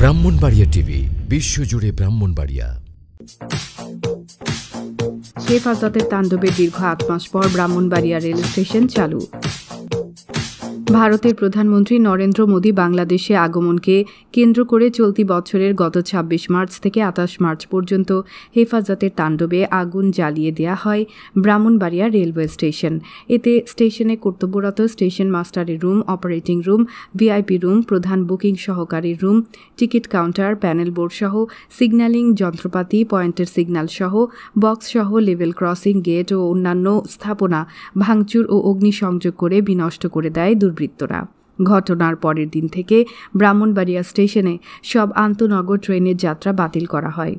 Brahmanbaria TV, বিশ্বজুড়ে Brahmanbaria. Chef আজাদের তাণ্ডবে দীর্ঘ আট মাস পর ব্রাহ্মণবাড়িয়া রেল স্টেশন চালু। ভারতের প্রধানমন্ত্রী নরেন্দ্র মোদী বাংলাদেশে আগমনকে কেন্দ্র করে চলতি বছরের গত ২৬ মার্চ থেকে আঠাশ মার্চ পর্যন্ত হেফাজতের তাণ্ডবে আগুন জ্বালিয়ে দেয়া হয় ব্রাহ্মণবাড়িয়া রেলওয়ে স্টেশন। এতে স্টেশনে কর্তব্যরত স্টেশন মাস্টারের room, operating room, VIP room, প্রধান booking সহকারীর room, ticket counter, panel board সহ সিগন্যালিং যন্ত্রপাতি, পয়েন্টের সিগন্যাল সহ বক্স সহ লেভেল ক্রসিং গেট ও অন্যান্য স্থাপনা ভাঙচুর ও অগ্নিসংযোগ করে বিনষ্ট করে দেয় দুর্বৃত্তরা ঘটনার পরের দিন থেকে ব্রাহ্মণবাড়িয়া স্টেশনে সব আন্তনগর ট্রেনের যাত্রা বাতিল করা হয়।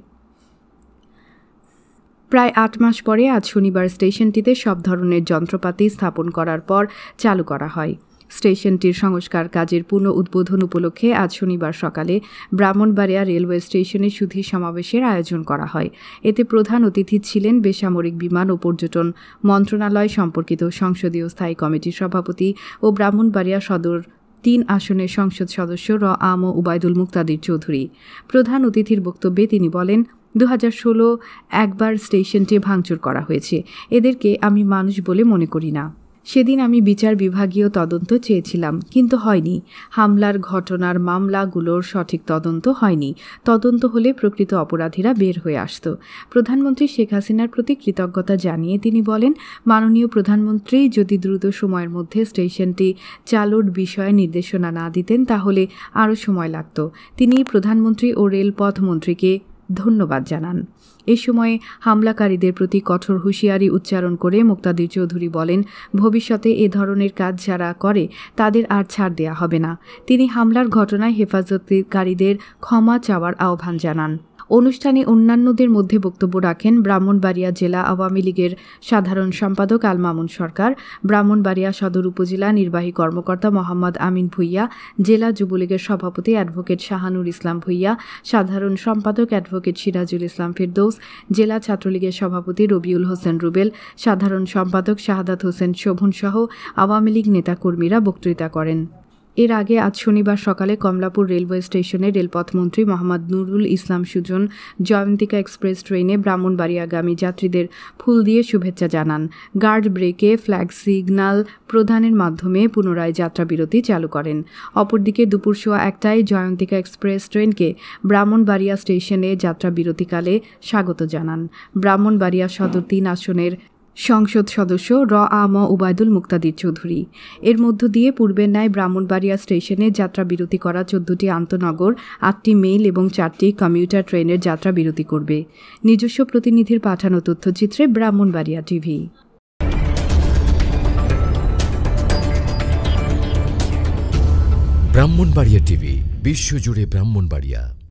প্রায় আট মাস পরে আজ শনিবার স্টেশনটিতে সব ধরনের যন্ত্রপাতি স্থাপন করার পর চালু করা হয়। স্টেশনটির সংস্কার কাজের পুনঃ উদ্বোধন উপলক্ষে আজ শনিবার সকালে ব্রাহ্মণবাড়িয়া রেলওয়ে স্টেশনে সুধী সমাবেশের আয়োজন করা হয়। এতে প্রধান অতিথি ছিলেন বেসামরিক বিমান ও পর্যটন মন্ত্রণালয় সম্পর্কিত সংসদীয় স্থায়ী কমিটির সভাপতি ও ব্রাহ্মণবাড়িয়া সদর তিন আসনের সংসদ সদস্য র আম ও উবায়দুল মুক্তাদির চৌধুরী। প্রধান অতিথির বক্তব্যে তিনি বলেন দু হাজার ষোলো একবার স্টেশনটি ভাঙচুর করা হয়েছে। এদেরকে আমি মানুষ বলে মনে করি না। সেদিন আমি বিচার বিভাগীয় তদন্ত চেয়েছিলাম, কিন্তু হয়নি। হামলার ঘটনার মামলাগুলোর সঠিক তদন্ত হয়নি। তদন্ত হলে প্রকৃত অপরাধীরা বের হয়ে আসত। প্রধানমন্ত্রী শেখ হাসিনার প্রতি কৃতজ্ঞতা জানিয়ে তিনি বলেন, মাননীয় প্রধানমন্ত্রী যদি দ্রুত সময়ের মধ্যে স্টেশনটি চালুর বিষয়ে নির্দেশনা না দিতেন, তাহলে আরও সময় লাগত। তিনি প্রধানমন্ত্রী ও রেলপথ মন্ত্রীকে ধন্যবাদ জানান। এ সময়ে হামলাকারীদের প্রতি কঠোর হুঁশিয়ারি উচ্চারণ করে মুক্তাদির চৌধুরী বলেন, ভবিষ্যতে এ ধরনের কাজ যারা করে, তাদের আর ছাড় দেয়া হবে না। তিনি হামলার ঘটনায় হেফাজতকারীদের ক্ষমা চাওয়ার আহ্বান জানান। অনুষ্ঠানে অন্যান্যদের মধ্যে বক্তব্য রাখেন ব্রাহ্মণবাড়িয়া জেলা আওয়ামী লীগের সাধারণ সম্পাদক আল মামুন সরকার, ব্রাহ্মণবাড়িয়া সদর উপজেলা নির্বাহী কর্মকর্তা মোহাম্মদ আমিন ভুইয়া, জেলা যুবলীগের সভাপতি অ্যাডভোকেট শাহানুর ইসলাম ভুইয়া, সাধারণ সম্পাদক অ্যাডভোকেট সিরাজুল ইসলাম ফিরদৌস, জেলা ছাত্রলীগের সভাপতি রবিউল হোসেন রুবেল, সাধারণ সম্পাদক শাহাদাত হোসেন শোভন সহ আওয়ামী লীগ নেতাকর্মীরা বক্তৃতা করেন। এর আগে আজ শনিবার সকালে কমলাপুর রেলওয়ে স্টেশনে রেলপথমন্ত্রী মোহাম্মদ নুরুল ইসলাম সুজন জয়ন্তিকা এক্সপ্রেস ট্রেনে ব্রাহ্মণবাড়িয়াগামী যাত্রীদের ফুল দিয়ে শুভেচ্ছা জানান। গার্ড ব্রেকে ফ্ল্যাগ সিগন্যাল প্রদানের মাধ্যমে পুনরায় যাত্রা বিরতি চালু করেন। অপরদিকে দুপুর সোয়া একটায় জয়ন্তিকা এক্সপ্রেস ট্রেনকে ব্রাহ্মণবাড়িয়া স্টেশনে যাত্রা বিরতিকালে স্বাগত জানান। ব্রাহ্মণবাড়িয়া সদর তিন আসনের সংসদ সদস্য র আ ম উবায়দুল মুক্তাদির চৌধুরী। এর মধ্য দিয়ে পূর্বের ন্যায় ব্রাহ্মণবাড়িয়া স্টেশনে যাত্রা বিরতি করা চোদ্দটি আন্তনগর, আটটি মেইল এবং চারটি কমিউটার ট্রেনের যাত্রা বিরতি করবে। নিজস্ব প্রতিনিধির পাঠানো তথ্যচিত্রে ব্রাহ্মণবাড়িয়া টিভি। ব্রাহ্মণবাড়িয়া টিভি, বিশ্বজুড়ে ব্রাহ্মণবাড়িয়া।